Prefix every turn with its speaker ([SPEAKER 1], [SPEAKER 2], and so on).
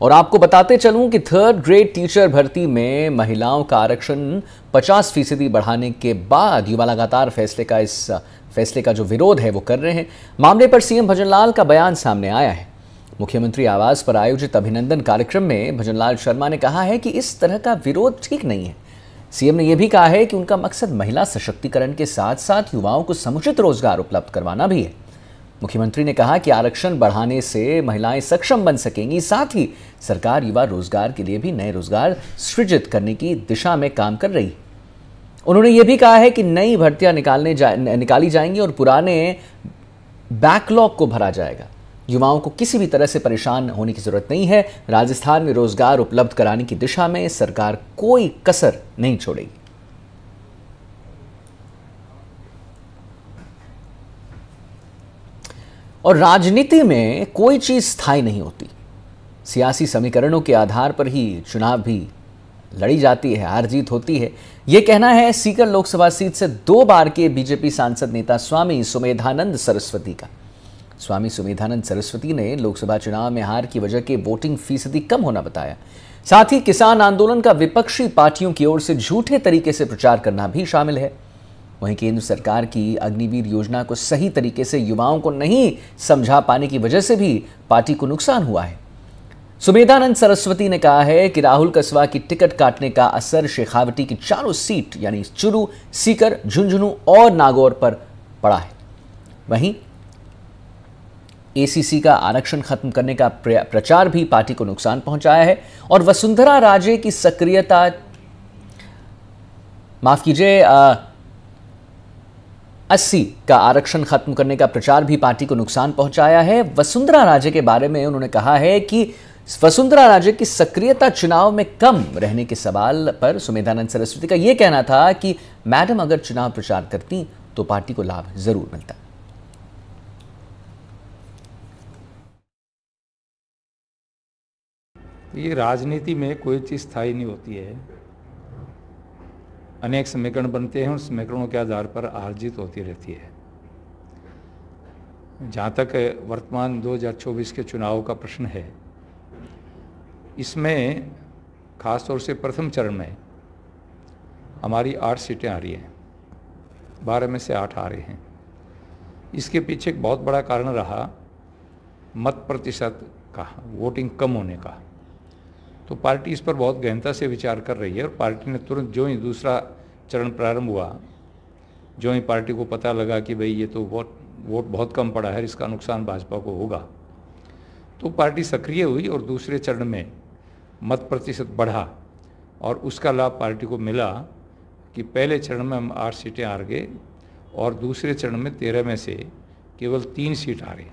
[SPEAKER 1] और आपको बताते चलूँ कि थर्ड ग्रेड टीचर भर्ती में महिलाओं का आरक्षण 50 फ़ीसदी बढ़ाने के बाद युवा लगातार फैसले का इस, फैसले का जो विरोध है वो कर रहे हैं। मामले पर सीएम भजनलाल का बयान सामने आया है। मुख्यमंत्री आवास पर आयोजित अभिनंदन कार्यक्रम में भजनलाल शर्मा ने कहा है कि इस तरह का विरोध ठीक नहीं है। सीएम ने यह भी कहा है कि उनका मकसद महिला सशक्तिकरण के साथ साथ युवाओं को समुचित रोज़गार उपलब्ध करवाना भी है। मुख्यमंत्री ने कहा कि आरक्षण बढ़ाने से महिलाएँ सक्षम बन सकेंगी साथ ही सरकार युवा रोज़गार के लिए भी नए रोज़गार सृजित करने की दिशा में काम कर रही। उन्होंने ये भी कहा है कि नई भर्तियाँ निकालने जा, निकाली जाएँगी और पुराने बैकलॉग को भरा जाएगा। युवाओं को किसी भी तरह से परेशान होने की ज़रूरत नहीं है। राजस्थान में रोज़गार उपलब्ध कराने की दिशा में सरकार कोई कसर नहीं छोड़ेगी। और राजनीति में कोई चीज़ स्थायी नहीं होती। सियासी समीकरणों के आधार पर ही चुनाव भी लड़ी जाती है हार जीत होती है। यह कहना है, सीकर लोकसभा सीट से दो बार के बीजेपी सांसद नेता स्वामी सुमेधानंद सरस्वती का। स्वामी सुमेधानंद सरस्वती ने लोकसभा चुनाव में हार की वजह के वोटिंग फ़ीसदी कम होना बताया। साथ ही किसान आंदोलन का विपक्षी पार्टियों की ओर से झूठे तरीके से प्रचार करना भी शामिल है। वहीं केंद्र सरकार की अग्निवीर योजना को सही तरीके से युवाओं को नहीं समझा पाने की वजह से भी पार्टी को नुकसान हुआ है। सुमेधानंद सरस्वती ने कहा है कि राहुल कसवा की टिकट काटने का असर शेखावटी की चारों सीट, यानी चुरू, सीकर, झुंझुनू और नागौर पर पड़ा है। वहीं एसीसी का आरक्षण खत्म करने का प्रचार भी पार्टी को नुकसान पहुँचाया है और वसुंधरा राजे की सक्रियता, माफ़ कीजिए अस्सी का आरक्षण खत्म करने का प्रचार भी पार्टी को नुकसान पहुँचाया है। वसुंधरा राजे के बारे में उन्होंने कहा है कि वसुंधरा राजे की सक्रियता चुनाव में कम रहने के सवाल पर सुमेधानंद सरस्वती का यह कहना था कि मैडम अगर चुनाव प्रचार करती तो पार्टी को लाभ ज़रूर मिलता।
[SPEAKER 2] ये राजनीति में कोई चीज़ स्थायी नहीं होती है। अनेक समीकरण बनते हैं, उन समीकरणों के आधार पर आर्जित होती रहती है। जहाँ तक वर्तमान 2024 के चुनाव का प्रश्न है, इसमें ख़ास तौर से प्रथम चरण में हमारी आठ सीटें आ रही हैं, बारह में से आठ आ रहे हैं। इसके पीछे एक बहुत बड़ा कारण रहा, मत प्रतिशत का, वोटिंग कम होने का। तो पार्टी इस पर बहुत गहनता से विचार कर रही है और पार्टी ने तुरंत जो ही दूसरा चरण प्रारंभ हुआ, जो ही पार्टी को पता लगा कि भाई ये तो वोट वोट बहुत कम पड़ा है, इसका नुकसान भाजपा को होगा। तो पार्टी सक्रिय हुई और दूसरे चरण में मत प्रतिशत बढ़ा और उसका लाभ पार्टी को मिला कि पहले चरण में हम आठ सीटें हार गए और दूसरे चरण में तेरह में से केवल तीन सीट रही